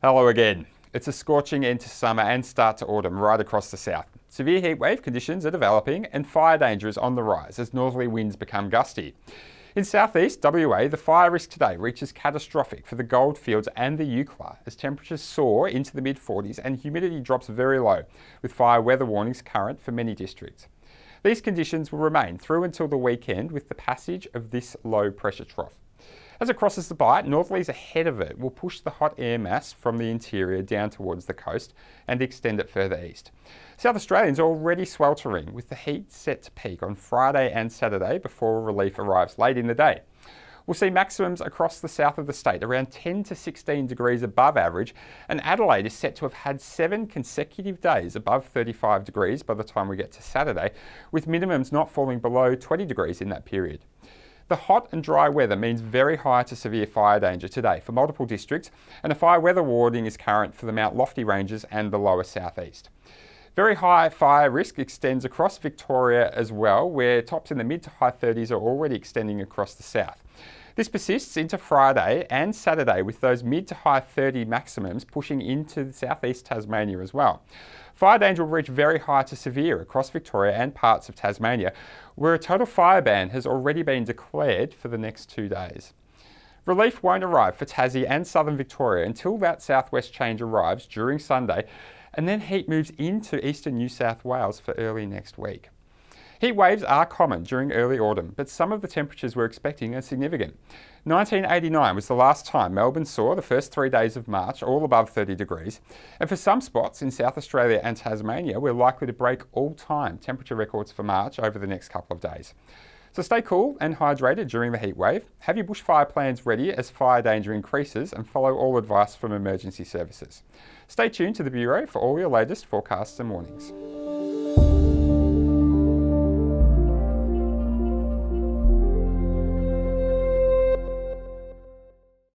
Hello again. It's a scorching end to summer and start to autumn right across the south. Severe heatwave conditions are developing and fire danger is on the rise as northerly winds become gusty. In southeast WA, the fire risk today reaches catastrophic for the goldfields and the Eucla as temperatures soar into the mid 40s and humidity drops very low, with fire weather warnings current for many districts. These conditions will remain through until the weekend with the passage of this low pressure trough. As it crosses the bight, northerlies ahead of it will push the hot air mass from the interior down towards the coast and extend it further east. South Australians are already sweltering with the heat set to peak on Friday and Saturday before relief arrives late in the day. We'll see maximums across the south of the state around 10 to 16 degrees above average, and Adelaide is set to have had seven consecutive days above 35 degrees by the time we get to Saturday, with minimums not falling below 20 degrees in that period. The hot and dry weather means very high to severe fire danger today for multiple districts, and a fire weather warning is current for the Mount Lofty ranges and the lower southeast. Very high fire risk extends across Victoria as well, where tops in the mid to high 30s are already extending across the south. This persists into Friday and Saturday with those mid to high 30 maximums pushing into southeast Tasmania as well. Fire danger will reach very high to severe across Victoria and parts of Tasmania, where a total fire ban has already been declared for the next two days. Relief won't arrive for Tassie and southern Victoria until that southwest change arrives during Sunday, and then heat moves into eastern New South Wales for early next week. Heat waves are common during early autumn, but some of the temperatures we're expecting are significant. 1989 was the last time Melbourne saw the first three days of March all above 30 degrees, and for some spots in South Australia and Tasmania, we're likely to break all-time temperature records for March over the next couple of days. So stay cool and hydrated during the heat wave. Have your bushfire plans ready as fire danger increases and follow all advice from emergency services. Stay tuned to the Bureau for all your latest forecasts and warnings.